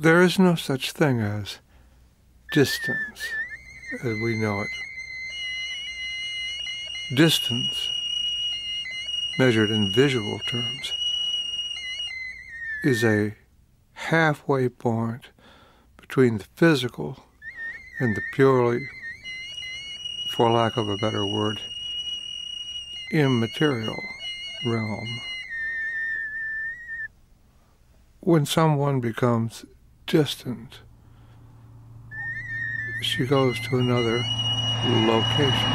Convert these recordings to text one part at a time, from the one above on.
There is no such thing as distance as we know it. Distance, measured in visual terms, is a halfway point between the physical and the purely, for lack of a better word, immaterial realm. When someone becomes distant, she goes to another location.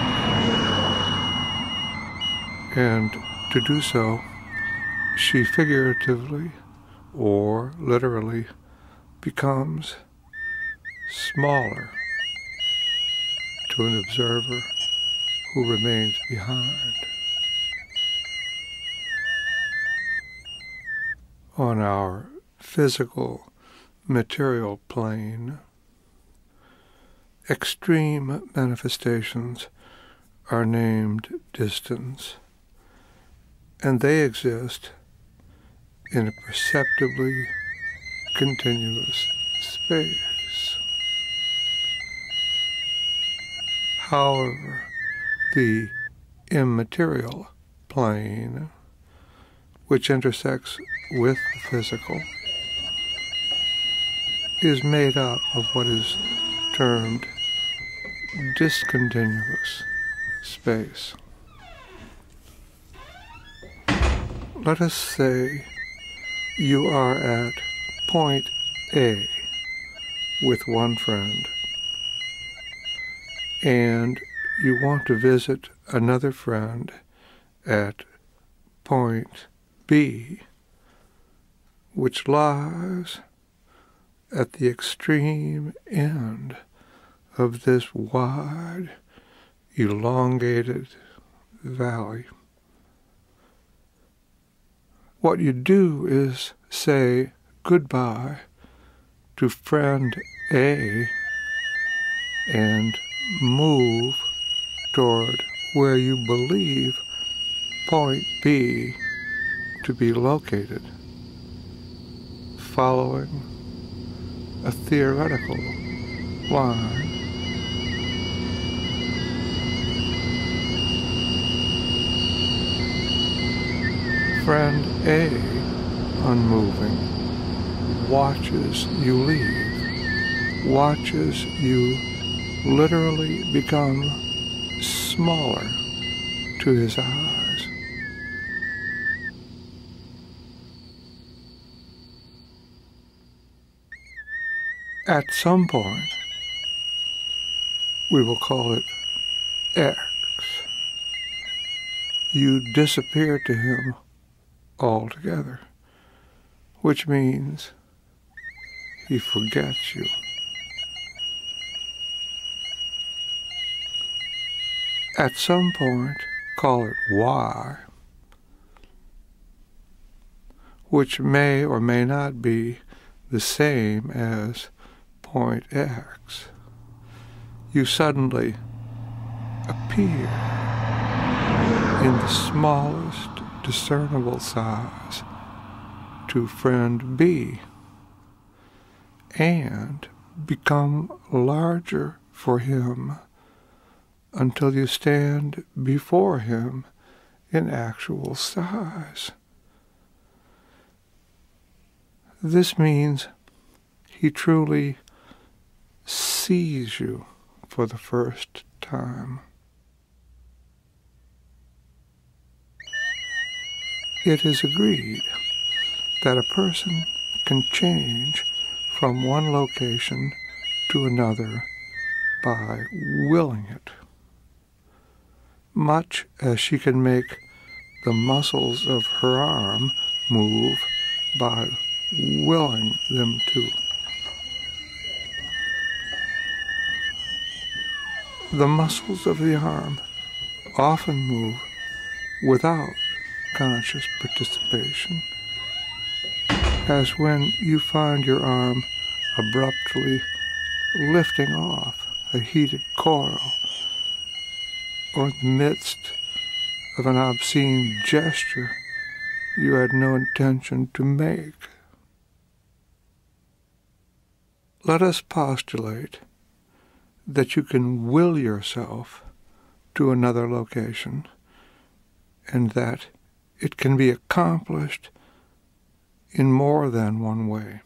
And to do so, she figuratively or literally becomes smaller to an observer who remains behind. On our physical material plane, extreme manifestations are named distance, and they exist in a perceptibly continuous space. However, the immaterial plane, which intersects with the physical, is made up of what is termed discontinuous space. Let us say you are at point A with one friend and you want to visit another friend at point B, which lies at the extreme end of this wide, elongated valley. What you do is say goodbye to friend A and move toward where you believe point B to be located, following a theoretical line. Friend A, unmoving, watches you leave, watches you literally become smaller to his eyes. At some point, we will call it X. You disappear to him altogether, which means he forgets you. At some point, call it Y, which may or may not be the same as point X. You suddenly appear in the smallest discernible size to friend B and become larger for him until you stand before him in actual size. This means he truly sees you for the first time. It is agreed that a person can change from one location to another by willing it, much as she can make the muscles of her arm move by willing them to. The muscles of the arm often move without conscious participation, as when you find your arm abruptly lifting off a heated coil or in the midst of an obscene gesture you had no intention to make. let us postulate that you can will yourself to another location and that it can be accomplished in more than one way.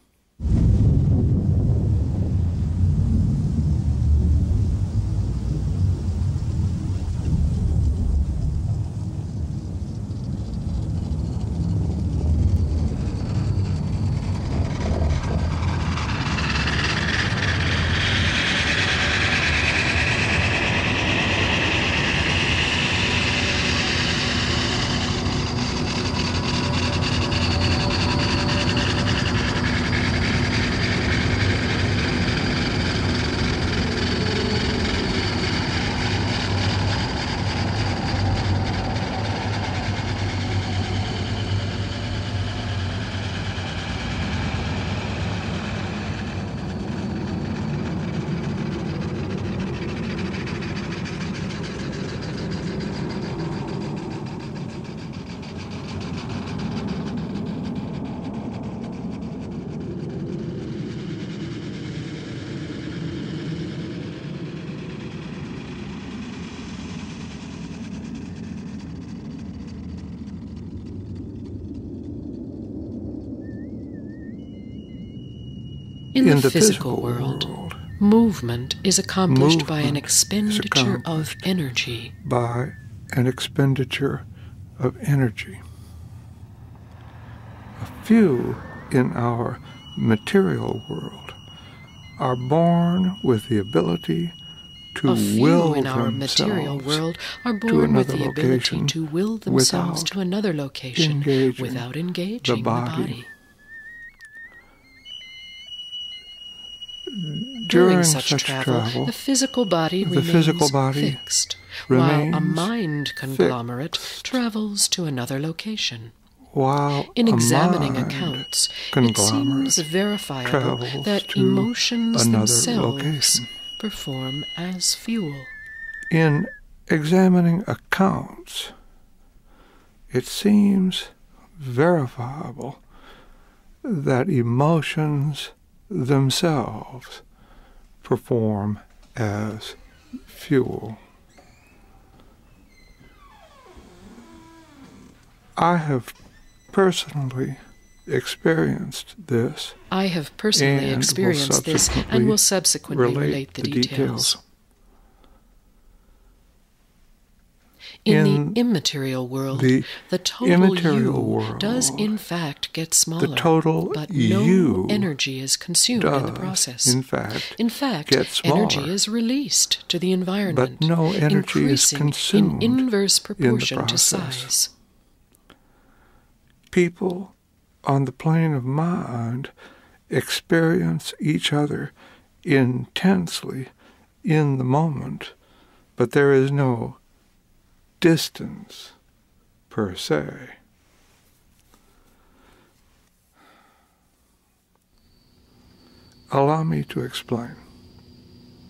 In, in the, physical, world, movement is accomplished by an expenditure of energy. by an expenditure of energy. A few in our material world are born with the ability to a few will in our material themselves world are to born with another the ability location to will themselves without to another location engaging without engaging the body. body. During such, such travel, travel, the physical body the remains physical body fixed, while a mind conglomerate travels to another location. while In examining accounts, it seems verifiable that emotions themselves location. perform as fuel. In examining accounts, it seems verifiable that emotions themselves perform as fuel. I have personally experienced this I have personally experienced this and will subsequently relate, the details. details. In, In the immaterial world, the the total immaterial you world, does in fact get smaller, The total but no energy is consumed in the process. in fact, In fact, get energy is released to the environment, But no energy is consumed in inverse in proportion to size. people on the plane of mind experience each other intensely in the moment, but there is no distance per se. Allow me to explain.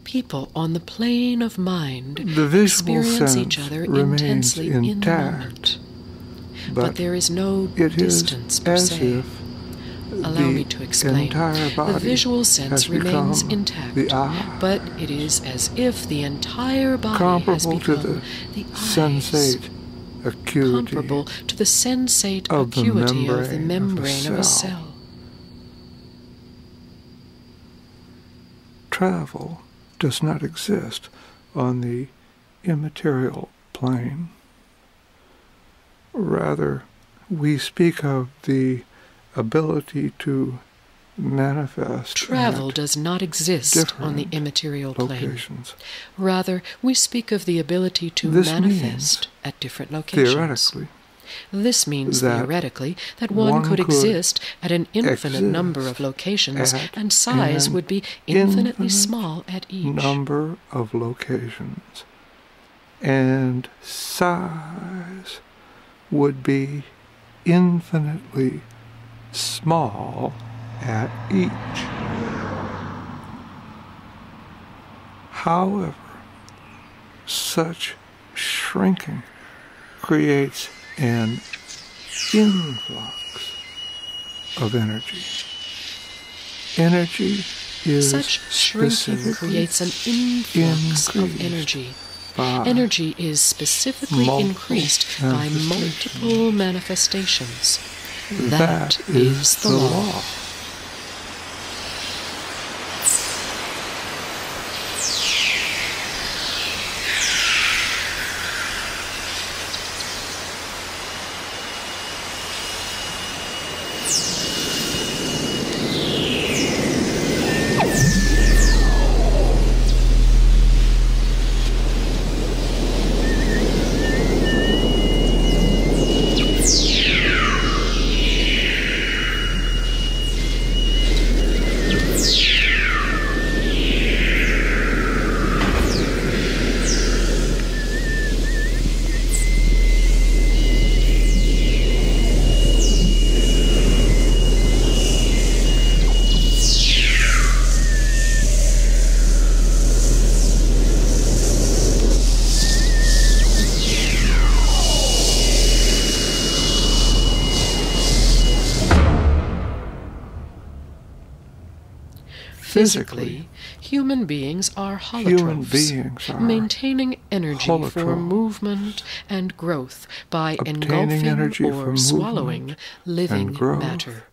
People on the plane of mind The visual experience sense each other intensely in the intact, moment, but, but there is no it is distance per as se. if Allow the me to explain. The visual sense remains intact, the eye, but it is as if the entire body has become the, the eyes, comparable to the sensate of the acuity of the membrane of a of a cell. travel does not exist on the immaterial plane. Rather, we speak of the ability to manifest Travel does not exist on the immaterial plane. Rather, we speak of the ability to This manifest at different locations. Theoretically, This means that theoretically that one, one could, could exist at an infinite number of locations, and size would be infinitely infinite small at each. number of locations and size would be infinitely small at each. However, such shrinking creates an influx of energy. Energy is Such shrinking creates an influx of energy. Energy is specifically increased by multiple manifestations. That is the law. Physically, human beings are holotrophs, Human beings are maintaining energy for movement and growth by obtaining engulfing energy or swallowing living matter.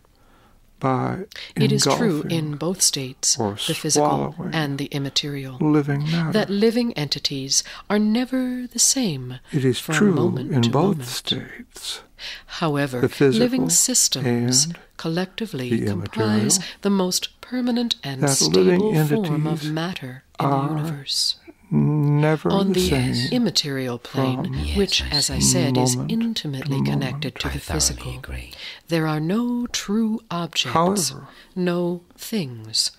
by It is true in both states, the physical and the immaterial, living matter. that living entities are never the same it is true moment in both moment. states. However, living systems collectively the comprise the most permanent and that stable form of matter in the universe. Never On the the immaterial plane, from which, as I said, is intimately to connected to I the physical, agree. there are no true objects, However, no things,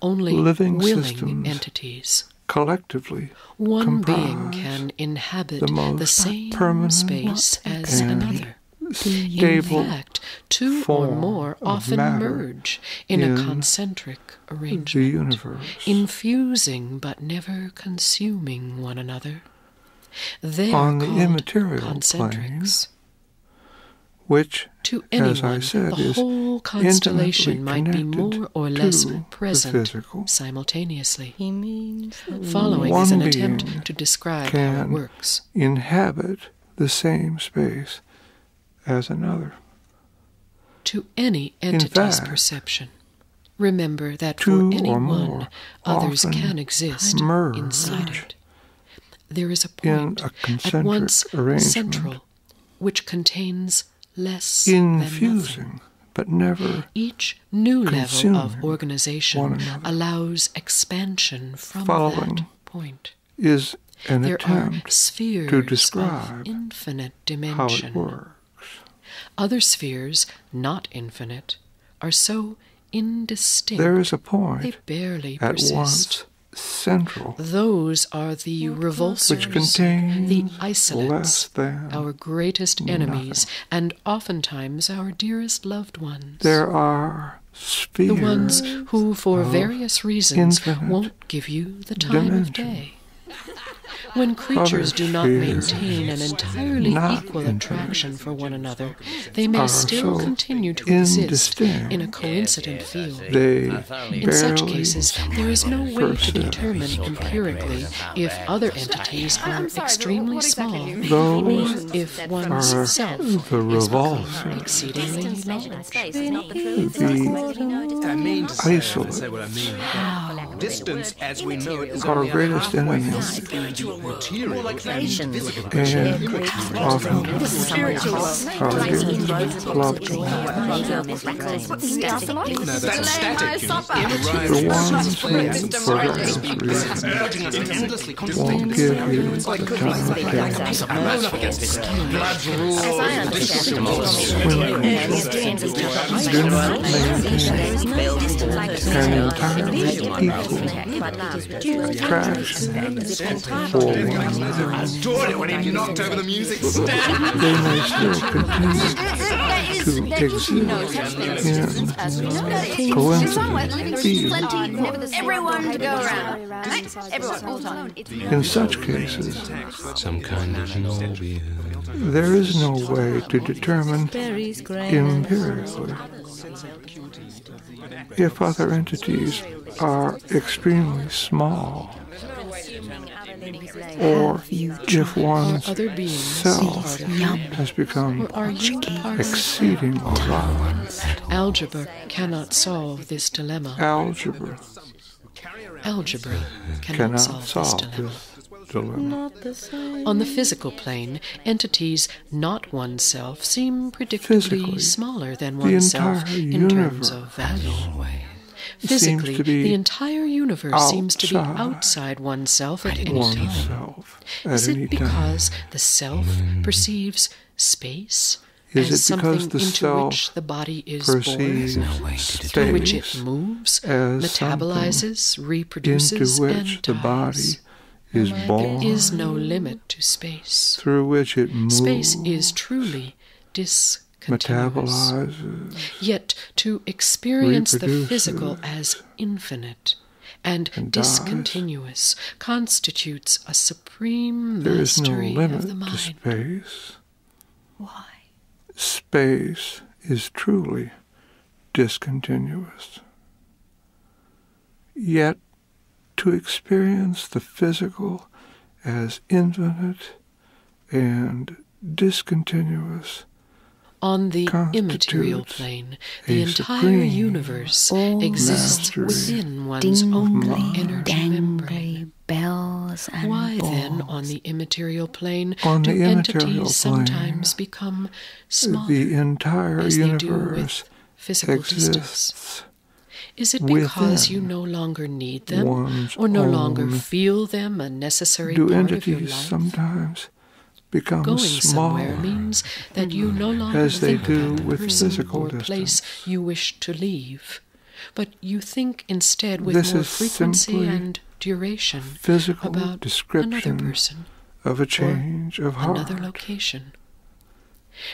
only living willing entities. collectively One being can inhabit the the, same permanent space as and another. In fact, two or more often matter merge in, in a concentric the arrangement, universe. infusing but never consuming one another. They On are the called immaterial concentrics. which, To as I anyone, said, the is whole constellation might be more or less present physical. simultaneously. He means Following One is an being attempt to describe how it can works. inhabit the same space as another. to any entity's fact, perception. Remember that for or anyone, more others can exist inside it. There is a in point a at once central, which contains less than nothing. infusing, but never Each new level of organization allows expansion from Following that point. is an There attempt to of describe infinite how dimension. it works. Other spheres, not infinite, are so indistinct There is a point they point barely at persist. once central, Those are the revulsors, which contain the less isolates, than our greatest enemies, and oftentimes our dearest loved ones. there are spheres. the ones who, for various reasons, won't give you the time of day. When creatures do not maintain an entirely equal attraction for one another, they may still so continue to exist in a coincident field. They In such cases, there is no way to determine empirically if other entities are extremely small, Those or if are one's self the is become revolving, exceedingly large. the I mean to say, isolate say what I mean. Distance, as we know it, is our only a greatest halfway enemy. house between the material and often our dearest loved ones. No, that's static. You know. The ones who, for various reasons, us to endlessly won't give you the time of day. blood against it. Blood's rules, Do not maintain an entirely equal attraction for one another. Adored it when he knocked over the music stand. They may still continue to exist in coincident. Everyone to go around. Everyone, all time. In such cases, some kind of there is no way to determine empirically if other entities are extremely small, or if one's other beings self has become Are you part exceedingly large. Algebra cannot solve this dilemma. Algebra Algebra cannot, cannot solve, this solve dilemma. this dilemma. On the physical plane, entities not oneself seem predictably Physically, smaller than the oneself in terms of universe value. Seems Physically, to be the entire universe seems to be outside outside oneself at any time. at Is any it time. because the self perceives space Is as it because something the into self which the body is born? perceives through which it moves, metabolizes, reproduces, into which and the dies. body is born, There is no limit to space. through which it moves, Space is truly discontinuous. metabolizes, Yet to experience the physical as infinite and, and dies. discontinuous constitutes a supreme there is no limit of the to mind. space. Why? Space is truly discontinuous. Yet, to experience the physical as infinite and discontinuous On the immaterial plane, the entire universe exists within one's own Dingly, energy membrane. bells and Why balls. then, on the immaterial plane, On do the immaterial entities plane, sometimes become smaller the entire as they do universe with physical distance? exists Is it because you no longer need them, or no longer feel them a necessary do part of your entities life? sometimes become Going smaller somewhere means that you no longer as they think do about the with person physical or place you wish to leave, but you think instead with This more frequency and duration physical about another description person, of a change of heart. another location.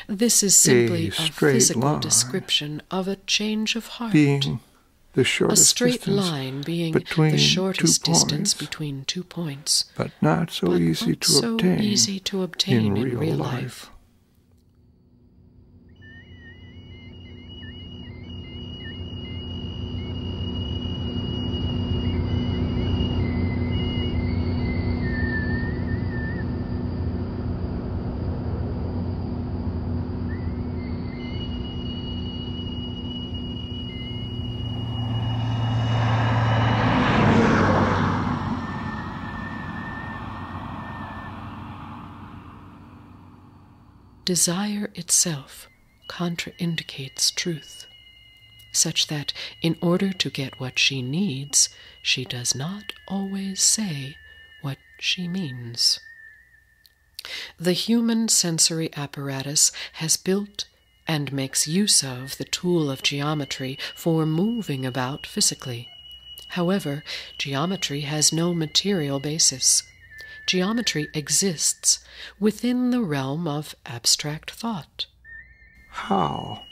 This is simply a, straight physical line description of a change of heart. being the a shortest straight distance, line being between the two shortest distance points, between two points, but not so but easy not to so obtain easy to obtain in real, life. life. Desire itself contraindicates truth, such that in order to get what she needs, she does not always say what she means. The human sensory apparatus has built and makes use of the tool of geometry for moving about physically. However, geometry has no material basis. Geometry exists within the realm of abstract thought. How,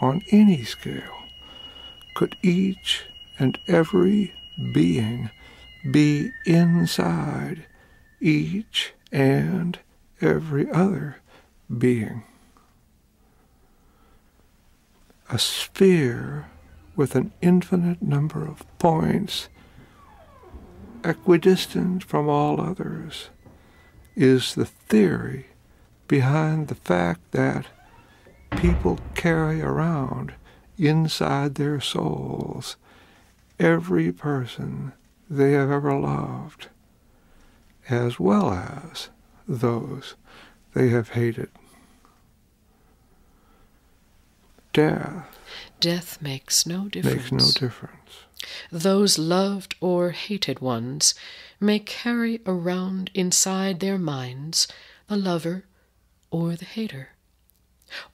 on any scale, could each and every being be inside each and every other being? A sphere with an infinite number of points equidistant from all others is the theory behind the fact that people carry around inside their souls every person they have ever loved, as well as those they have hated. Death Death makes no difference. makes no difference. Those loved or hated ones may carry around inside their minds the lover or the hater.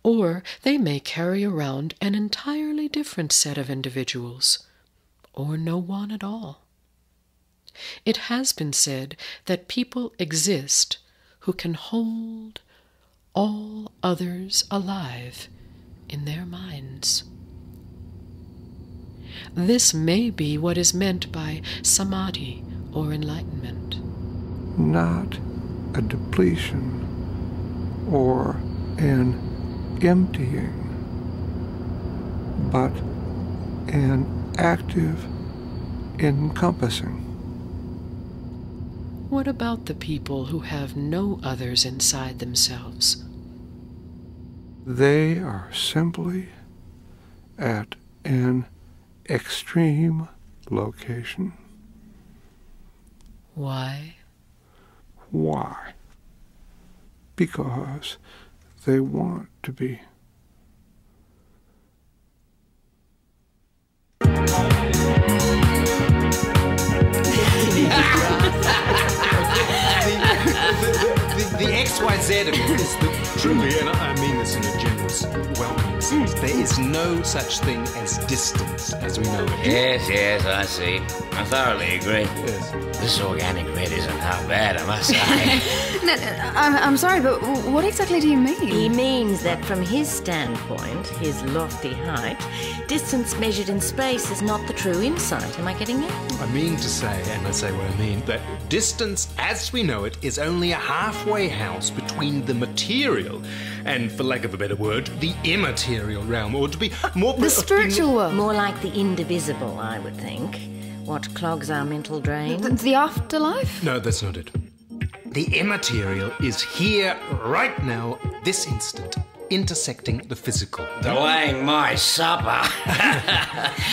Or they may carry around an entirely different set of individuals, or no one at all. It has been said that people exist who can hold all others alive in their minds. This may be what is meant by samadhi or enlightenment. not a depletion or an emptying, but an active encompassing. What about the people who have no others inside themselves? They are simply at an extreme location. Why? Why? Because they want to be. the, the, the XYZ of it is that truly, and I mean this in a generous, welcoming sense, mm, there is no such thing as distance as we know it. Yes, yes, I see. I thoroughly agree. Yes. This organic red isn't half bad, I must say. No, no, I'm, I'm sorry, but what exactly do you mean? He means that from his standpoint, his lofty height, distance measured in space is not the true insight. Am I getting it? I mean to say, and I say what I mean, that distance as we know it is only a halfway house between the material and, for lack of a better word, the immaterial realm, or to be more the spiritual world. More like the indivisible, I would think. What clogs our mental drain? The, the afterlife? No, that's not it. The immaterial is here, right now, this instant, intersecting the physical. Delaying my supper.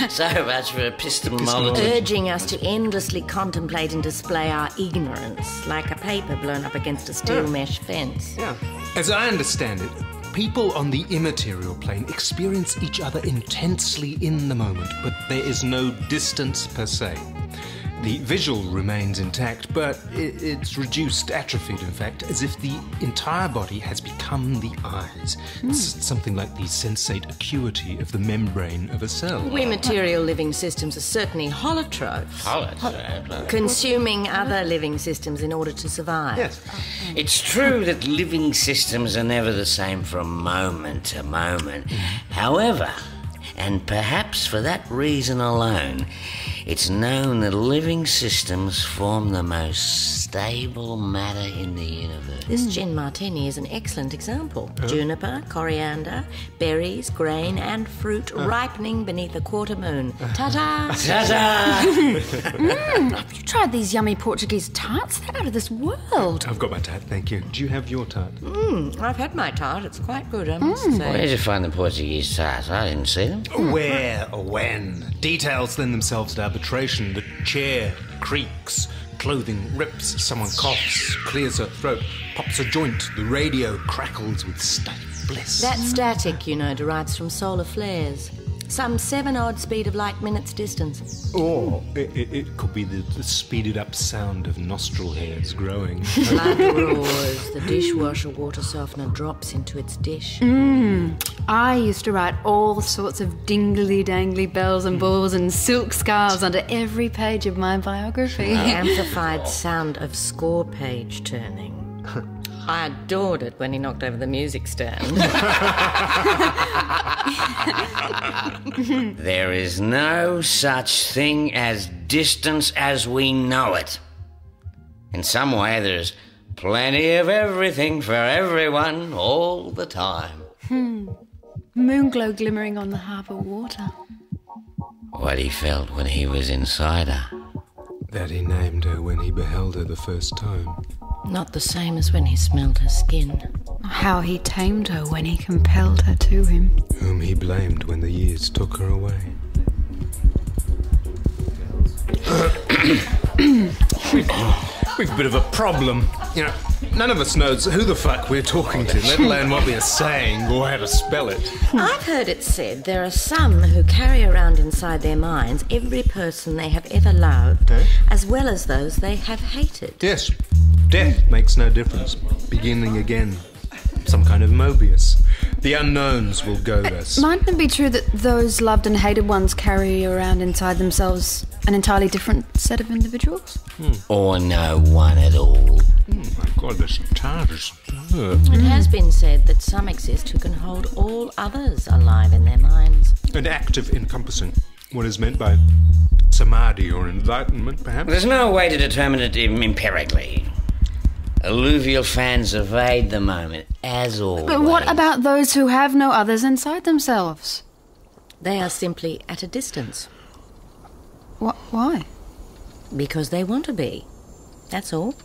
so much for epistemology. Urging us to endlessly contemplate and display our ignorance, like a paper blown up against a steel mesh fence. Yeah. As I understand it, people on the immaterial plane experience each other intensely in the moment, but there is no distance per se. The visual remains intact, but it's reduced, atrophied, in fact, as if the entire body has become the eyes. Hmm. It's something like the sensate acuity of the membrane of a cell. We material living systems are certainly holotrophs, Holotrope. consuming other living systems in order to survive. Yes. It's true that living systems are never the same from moment to moment. Hmm. However, and perhaps for that reason alone, it's known that living systems form the most stable matter in the universe. This gin martini is an excellent example. Juniper, coriander, berries, grain, and fruit ripening beneath a quarter moon. Ta-ta! Ta-ta! Mm, have you tried these yummy Portuguese tarts? They're out of this world. I've got my tart, thank you. Do you have your tart? Mm, I've had my tart. It's quite good, I must Where say. Where did you find the Portuguese tarts? I didn't see them. Where when? Details lend themselves to arbitration. The chair creaks, clothing rips, someone coughs, clears her throat, pops a joint, the radio crackles with static bliss. That static, you know, derives from solar flares. Some seven odd speed of light minutes distance. or it, it, it could be the, the speeded up sound of nostril hairs growing. Blood roars, the dishwasher water softener drops into its dish. Mm. I used to write all sorts of dingly dangly bells and balls and silk scarves under every page of my biography. The amplified sound of score page turning. I adored it when he knocked over the music stand. There is no such thing as distance as we know it. In some way, there's plenty of everything for everyone all the time. Hmm. Moonglow glimmering on the harbour water. What he felt when he was inside her. that he named her when he beheld her the first time. Not the same as when he smelled her skin. How he tamed her when he compelled her to him. Whom he blamed when the years took her away. we've, we've a bit of a problem. You know, none of us knows who the fuck we're talking to, let alone what we're saying or how to spell it. I've heard it said there are some who carry around inside their minds every person they have ever loved, as well as those they have hated. Yes, death makes no difference. Beginning again. Some kind of Mobius. The unknowns will goad uh, us. Mightn't it be true that those loved and hated ones carry around inside themselves an entirely different set of individuals? Or no one at all. My God, this tart is. It has been said that some exist who can hold all others alive in their minds. An active encompassing. What is meant by samadhi or enlightenment, perhaps? There's no way to determine it empirically. Alluvial fans evade the moment, as always. But what about those who have no others inside themselves? They are simply at a distance Wh- why? because they want to be. That's all.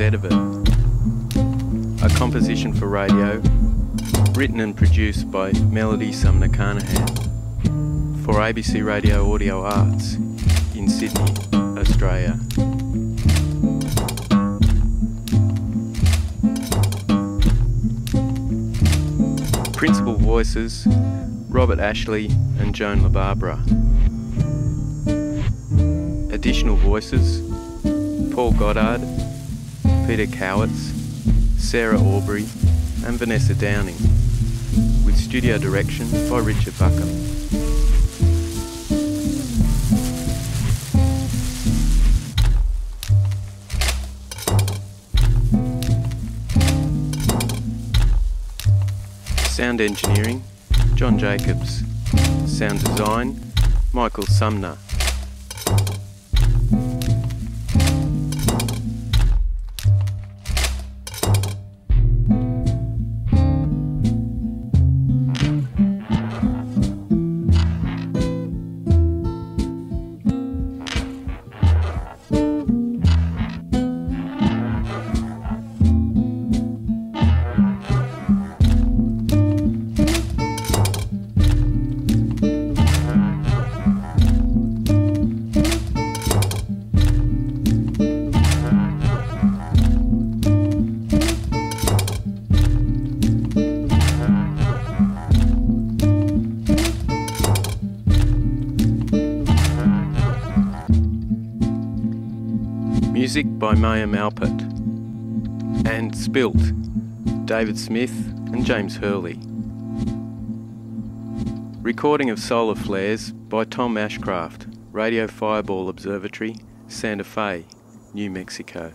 XYZ of it. A composition for radio, written and produced by Melody Sumner Carnahan for ABC Radio Audio Arts in Sydney, Australia. Principal voices Robert Ashley and Joan La Barbara. Additional voices Paul Goddard, Peter Kowitz, Sarah Aubrey, and Vanessa Downing, with studio direction by Richard Buckham. Sound engineering, John Jacobs. Sound design, Michael Sumner. Music by Mayim Alpert. And Spilt, David Smith and James Hurley. Recording of solar flares by Tom Ashcraft, Radio Fireball Observatory, Santa Fe, New Mexico.